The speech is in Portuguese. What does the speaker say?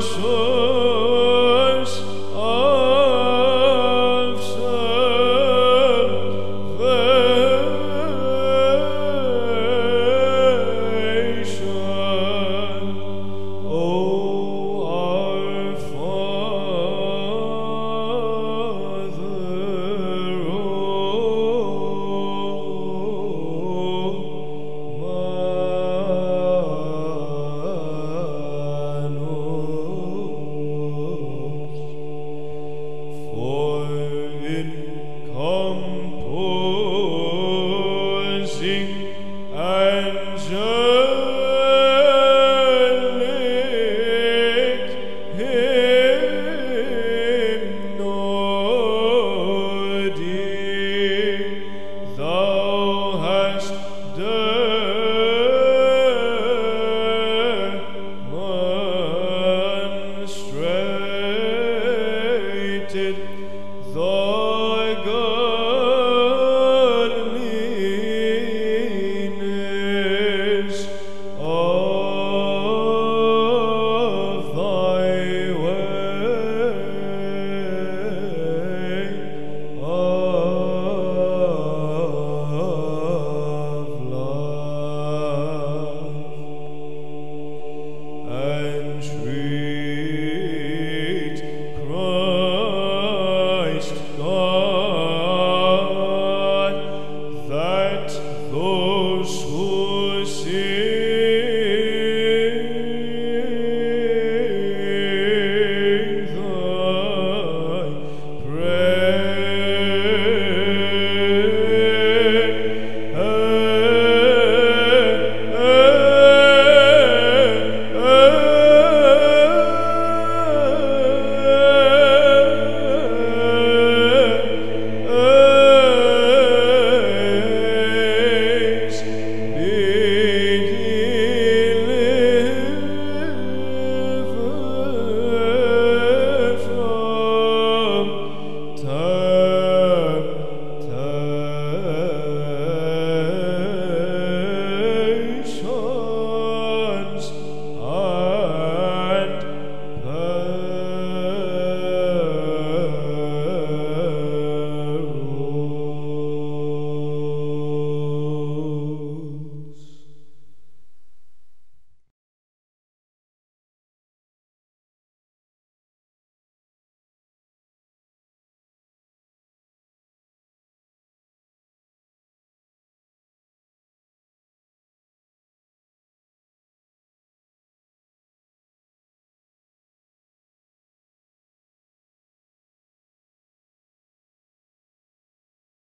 show. for